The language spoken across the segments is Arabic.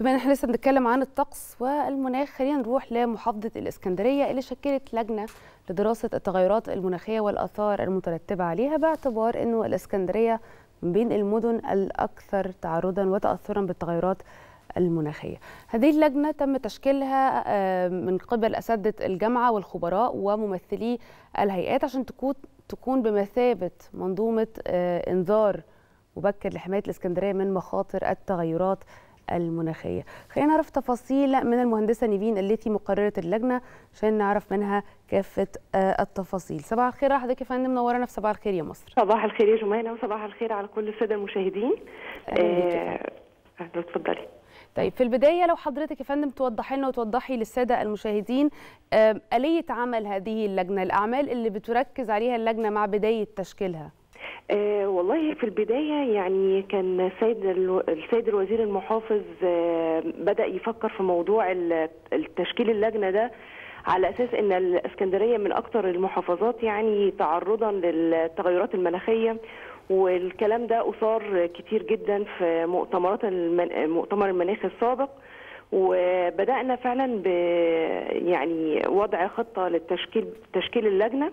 بما ان إحنا لسه بنتكلم عن الطقس والمناخ خلينا نروح لمحافظة الإسكندرية اللي شكلت لجنة لدراسة التغيرات المناخية والآثار المترتبة عليها باعتبار إنه الإسكندرية من بين المدن الأكثر تعرضا وتاثرا بالتغيرات المناخية. هذه اللجنة تم تشكيلها من قبل أساتذة الجامعة والخبراء وممثلي الهيئات عشان تكون تكون بمثابة منظومة إنذار مبكر لحماية الإسكندرية من مخاطر التغيرات المناخية. خلينا نعرف تفاصيل من المهندسة نيفين الليثي مقررة اللجنة عشان نعرف منها كافة التفاصيل. صباح الخير حضرتك يا فندم منورانا في صباح الخير يا مصر. صباح الخير يا جمانه وصباح الخير على كل السادة المشاهدين. أهلا اتفضلي. طيب في البداية لو حضرتك يا فندم توضحي لنا وتوضحي للسادة المشاهدين آلية عمل هذه اللجنة، الأعمال اللي بتركز عليها اللجنة مع بداية تشكيلها. آه والله في البداية يعني كان السيد السيد الوزير المحافظ آه بدأ يفكر في موضوع التشكيل اللجنة ده على أساس إن الإسكندرية من أكثر المحافظات يعني تعرضا للتغيرات المناخيه والكلام ده أثار كتير جدا في مؤتمرات المن... مؤتمر المناخ السابق. وبدأنا فعلا ب يعني وضع خطة للتشكيل تشكيل اللجنة.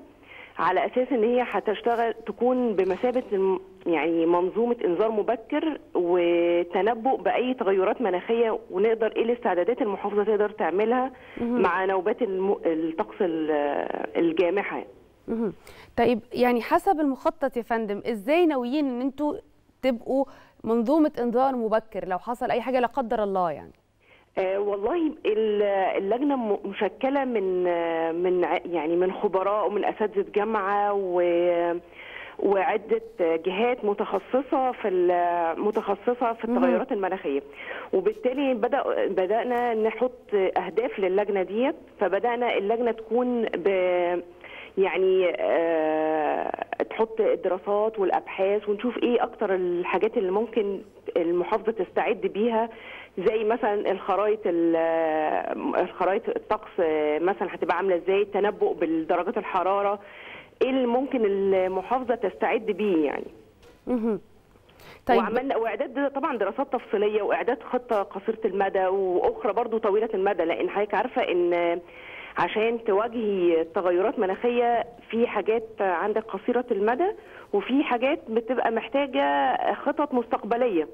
على أساس إن هي هتشتغل تكون بمثابة يعني منظومة إنذار مبكر وتنبؤ بأي تغيرات مناخية ونقدر إيه الاستعدادات المحافظة تقدر تعملها مع نوبات الطقس الجامحة. طيب يعني حسب المخطط يا فندم إزاي ناويين إن أنتوا تبقوا منظومة إنذار مبكر؟ لو حصل أي حاجة لا قدر الله يعني. آه والله اللجنة مشكلة من من يعني من خبراء ومن أساتذة جامعة و وعدة جهات متخصصة في متخصصة في التغيرات المناخية. وبالتالي بدا بدأنا نحط أهداف للجنة ديت فبدأنا اللجنة تكون ب يعني آه تحط الدراسات والأبحاث ونشوف إيه أكتر الحاجات اللي ممكن المحافظة تستعد بيها زي مثلا الخرائط الخرائط الطقس مثلا هتبقى عاملة إزاي التنبؤ بالدرجات الحرارة إيه اللي ممكن المحافظة تستعد بيه يعني. طيب. وعملنا وإعداد طبعا دراسات تفصيلية وإعداد خطة قصيرة المدى وأخرى برضو طويلة المدى لأن حضرتك عارفة إن عشان تواجهي تغيرات مناخية في حاجات عندك قصيرة المدى وفي حاجات بتبقى محتاجة خطط مستقبلية.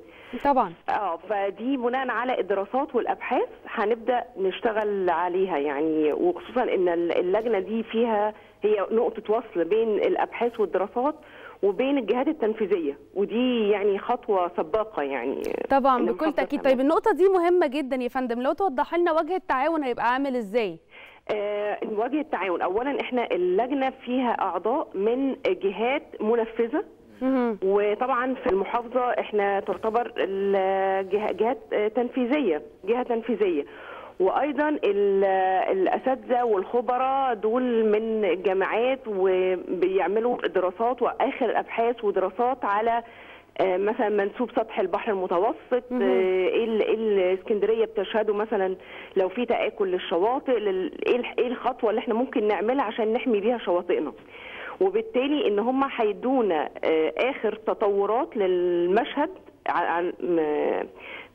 طبعا. آه فدي بناء على الدراسات والأبحاث هنبدأ نشتغل عليها يعني وخصوصا إن اللجنة دي فيها هي نقطة وصل بين الأبحاث والدراسات وبين الجهات التنفيذية ودي يعني خطوة سباقة يعني. طبعا بكل تأكيد. طيب النقطة دي مهمة جدا يا فندم. لو توضح لنا وجه التعاون هيبقى عامل إزاي؟ آه وجه التعاون. اولا إحنا اللجنة فيها أعضاء من جهات منفذة. وطبعا في المحافظة إحنا تعتبر جهات تنفيذية جهة تنفيذية. وأيضا الأساتذة والخبراء دول من الجامعات وبيعملوا دراسات وآخر الأبحاث ودراسات على مثلا منسوب سطح البحر المتوسط إيه الإسكندرية بتشهده مثلا لو في تآكل للشواطئ إيه الخطوة اللي إحنا ممكن نعملها عشان نحمي بيها شواطئنا؟ وبالتالي إن هم هيدونا آخر تطورات للمشهد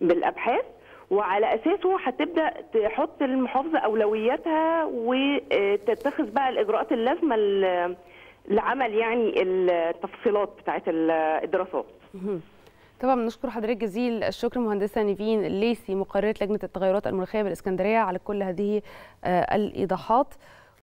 بالأبحاث وعلى أساسه هتبدأ تحط المحافظة أولوياتها وتتخذ بقى الإجراءات اللازمة لعمل يعني التفصيلات بتاعت الدراسات. طبعا بنشكر حضرتك جزيل الشكر مهندسة نيفين الليثي مقررة لجنة التغيرات المناخيه بالإسكندرية على كل هذه الإيضاحات.